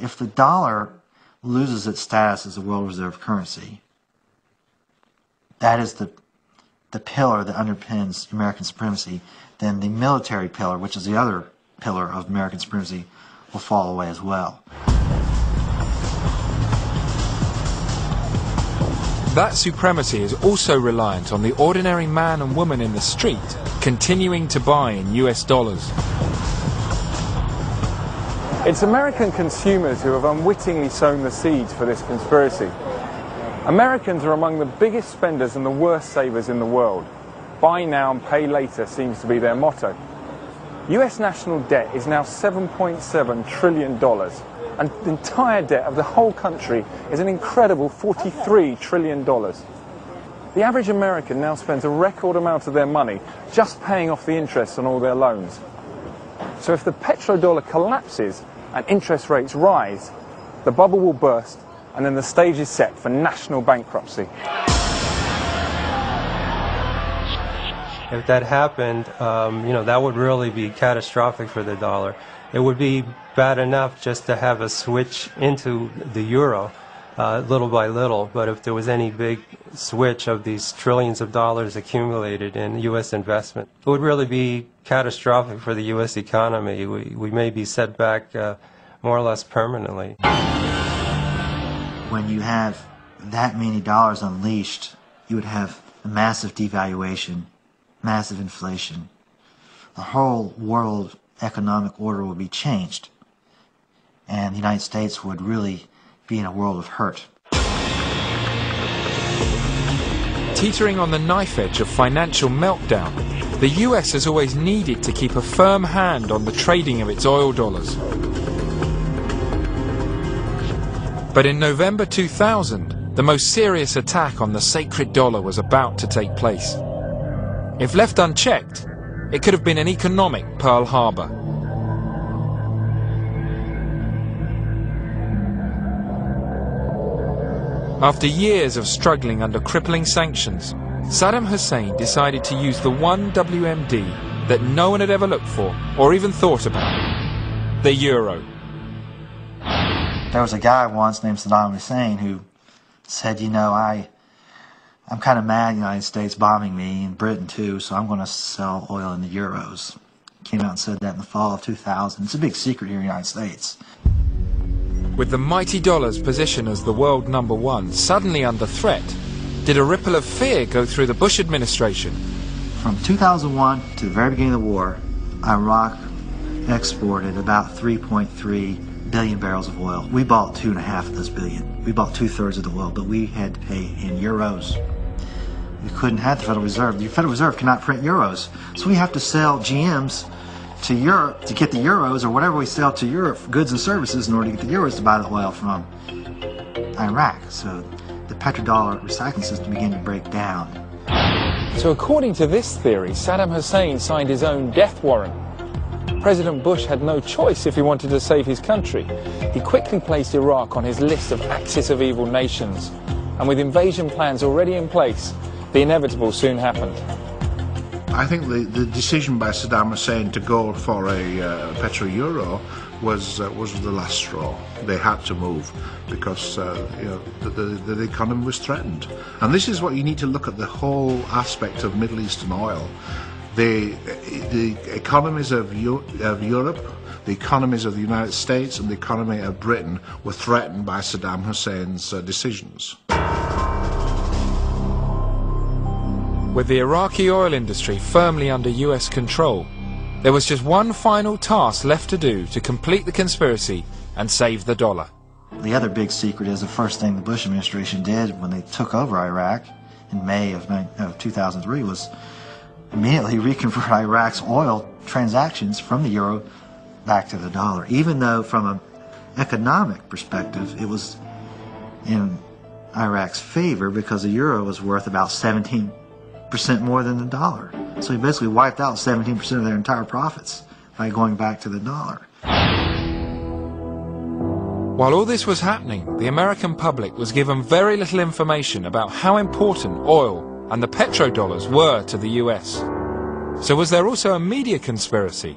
if the dollar loses its status as a world reserve currency, that is the the pillar that underpins American supremacy, then the military pillar, which is the other pillar of American supremacy, will fall away as well. That supremacy is also reliant on the ordinary man and woman in the street continuing to buy in US dollars. It's American consumers who have unwittingly sown the seeds for this conspiracy. Americans are among the biggest spenders and the worst savers in the world. Buy now and pay later seems to be their motto. US national debt is now $7.7 trillion, and the entire debt of the whole country is an incredible $43 trillion. The average American now spends a record amount of their money just paying off the interest on all their loans. So if the petrodollar collapses and interest rates rise, the bubble will burst and then the stage is set for national bankruptcy. If that happened, um, you know, that would really be catastrophic for the dollar. It would be bad enough just to have a switch into the euro uh, little by little, but if there was any big switch of these trillions of dollars accumulated in U.S. investment, it would really be catastrophic for the U.S. economy. We, we may be set back uh, more or less permanently. When you have that many dollars unleashed, you would have a massive devaluation massive inflation. The whole world economic order would be changed, and the United States would really be in a world of hurt. Teetering on the knife edge of financial meltdown, the US has always needed to keep a firm hand on the trading of its oil dollars. But in November 2000, the most serious attack on the sacred dollar was about to take place. If left unchecked, it could have been an economic Pearl Harbor. After years of struggling under crippling sanctions, Saddam Hussein decided to use the one WMD that no one had ever looked for or even thought about the euro. There was a guy once named Saddam Hussein who said, You know, I I'm kind of mad the United States bombing me and Britain too, so I'm going to sell oil in the euros. Came out and said that in the fall of 2000. It's a big secret here in the United States. With the mighty dollar's position as the world number one suddenly under threat, did a ripple of fear go through the Bush administration? From 2001 to the very beginning of the war, Iraq exported about 3.3 billion barrels of oil. We bought two and a half of those billion. We bought two thirds of the oil, but we had to pay in euros we couldn't have the Federal Reserve. The Federal Reserve cannot print euros. So we have to sell GMs to Europe to get the euros or whatever we sell to Europe goods and services in order to get the euros to buy the oil from Iraq. So the petrodollar recycling system began to break down. So according to this theory, Saddam Hussein signed his own death warrant. President Bush had no choice if he wanted to save his country. He quickly placed Iraq on his list of axis of evil nations. And with invasion plans already in place, the inevitable soon happened. I think the, the decision by Saddam Hussein to go for a uh, petro-euro was uh, was the last straw. They had to move because uh, you know the, the, the, economy was threatened. And this is what you need to look at the whole aspect of Middle Eastern oil. The the economies of, of Europe, the economies of the United States, and the economy of Britain were threatened by Saddam Hussein's uh, decisions. With the Iraqi oil industry firmly under US control, there was just one final task left to do to complete the conspiracy and save the dollar. The other big secret is the first thing the Bush administration did when they took over Iraq in May of, of 2003 was immediately reconvert Iraq's oil transactions from the euro back to the dollar, even though from an economic perspective it was in Iraq's favor because the euro was worth about 17 percent more than the dollar. So he basically wiped out 17% of their entire profits by going back to the dollar. While all this was happening, the American public was given very little information about how important oil and the petrodollars were to the US. So was there also a media conspiracy?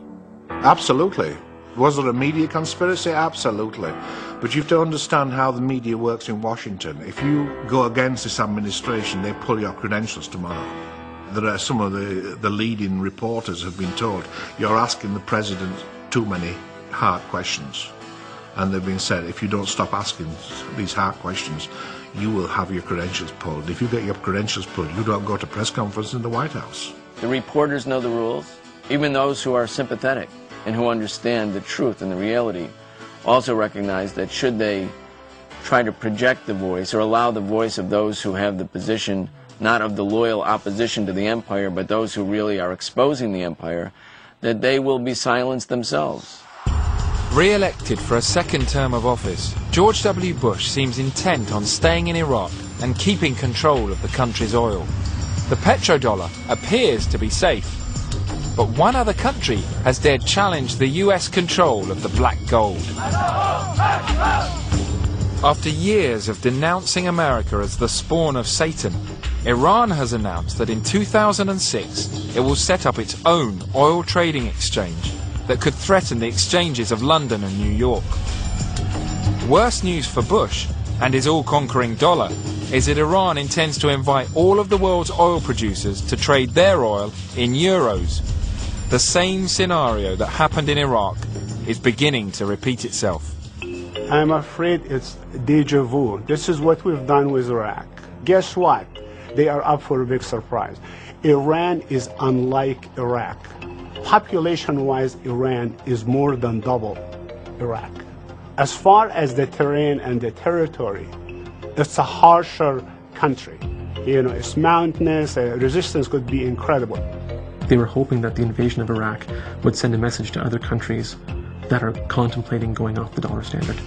Absolutely. Was there a media conspiracy? Absolutely. But you have to understand how the media works in Washington. If you go against this administration, they pull your credentials tomorrow. There are some of the, the leading reporters have been told, you're asking the president too many hard questions. And they've been said, if you don't stop asking these hard questions, you will have your credentials pulled. If you get your credentials pulled, you don't go to press conference in the White House. The reporters know the rules, even those who are sympathetic and who understand the truth and the reality also recognize that should they try to project the voice or allow the voice of those who have the position not of the loyal opposition to the empire, but those who really are exposing the empire, that they will be silenced themselves. Re-elected for a second term of office, George W. Bush seems intent on staying in Iraq and keeping control of the country's oil. The petrodollar appears to be safe, but one other country has dared challenge the US control of the black gold. After years of denouncing America as the spawn of Satan, Iran has announced that in 2006 it will set up its own oil trading exchange that could threaten the exchanges of London and New York. Worse news for Bush and his all-conquering dollar is that Iran intends to invite all of the world's oil producers to trade their oil in euros. The same scenario that happened in Iraq is beginning to repeat itself. I'm afraid it's deja vu. This is what we've done with Iraq. Guess what? They are up for a big surprise. Iran is unlike Iraq. Population wise, Iran is more than double Iraq. As far as the terrain and the territory, it's a harsher country. You know, it's mountainous, uh, resistance could be incredible. They were hoping that the invasion of Iraq would send a message to other countries that are contemplating going off the dollar standard.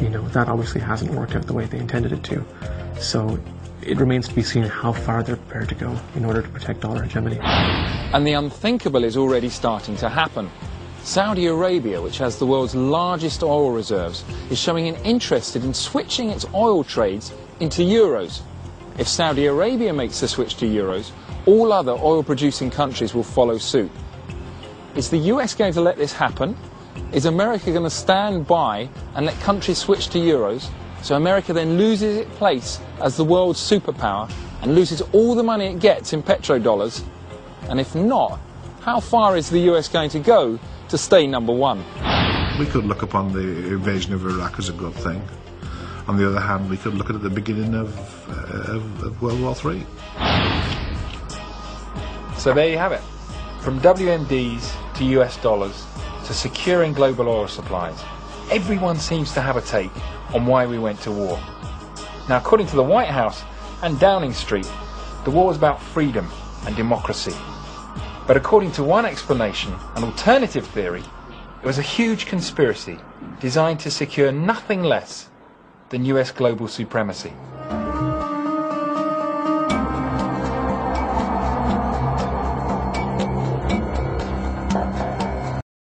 You know, that obviously hasn't worked out the way they intended it to. So it remains to be seen how far they're prepared to go in order to protect dollar hegemony. And the unthinkable is already starting to happen. Saudi Arabia, which has the world's largest oil reserves, is showing an interest in switching its oil trades into euros. If Saudi Arabia makes the switch to euros, all other oil producing countries will follow suit. Is the US going to let this happen? Is America going to stand by and let countries switch to euros so America then loses its place as the world's superpower and loses all the money it gets in petrodollars? And if not, how far is the US going to go to stay number one? We could look upon the invasion of Iraq as a good thing. On the other hand, we could look at the beginning of, uh, of World War III. So there you have it. From WMDs to US dollars to securing global oil supplies, everyone seems to have a take on why we went to war. Now, according to the White House and Downing Street, the war was about freedom and democracy. But according to one explanation, an alternative theory, it was a huge conspiracy designed to secure nothing less than US global supremacy.